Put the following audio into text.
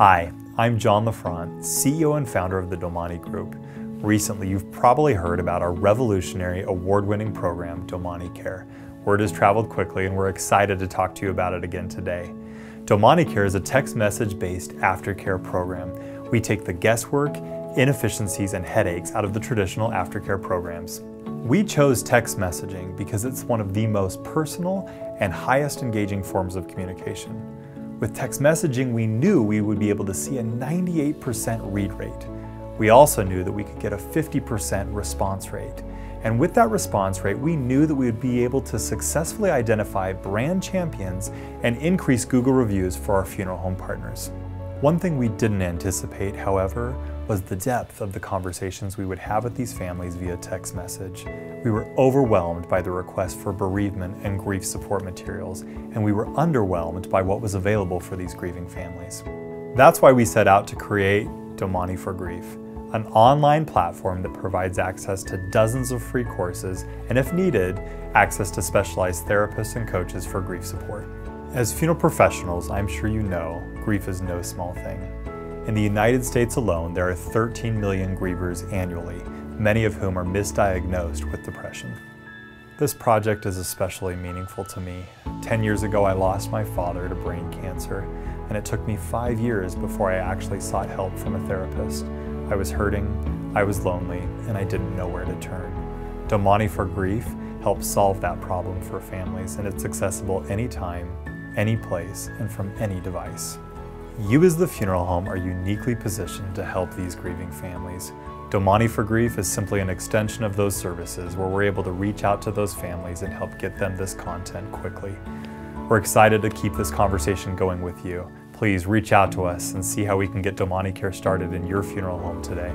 Hi, I'm John LaFront, CEO and founder of the Domani Group. Recently, you've probably heard about our revolutionary award winning program, Domani Care. Word has traveled quickly, and we're excited to talk to you about it again today. Domani Care is a text message based aftercare program. We take the guesswork, inefficiencies, and headaches out of the traditional aftercare programs. We chose text messaging because it's one of the most personal and highest engaging forms of communication. With text messaging, we knew we would be able to see a 98% read rate. We also knew that we could get a 50% response rate. And with that response rate, we knew that we would be able to successfully identify brand champions and increase Google reviews for our funeral home partners. One thing we didn't anticipate, however, was the depth of the conversations we would have with these families via text message. We were overwhelmed by the request for bereavement and grief support materials, and we were underwhelmed by what was available for these grieving families. That's why we set out to create Domani for Grief, an online platform that provides access to dozens of free courses and, if needed, access to specialized therapists and coaches for grief support. As funeral professionals, I'm sure you know, grief is no small thing. In the United States alone, there are 13 million grievers annually, many of whom are misdiagnosed with depression. This project is especially meaningful to me. Ten years ago, I lost my father to brain cancer, and it took me five years before I actually sought help from a therapist. I was hurting, I was lonely, and I didn't know where to turn. Domani for Grief helps solve that problem for families, and it's accessible anytime, any place, and from any device. You as the funeral home are uniquely positioned to help these grieving families. Domani for Grief is simply an extension of those services where we're able to reach out to those families and help get them this content quickly. We're excited to keep this conversation going with you. Please reach out to us and see how we can get Domani Care started in your funeral home today.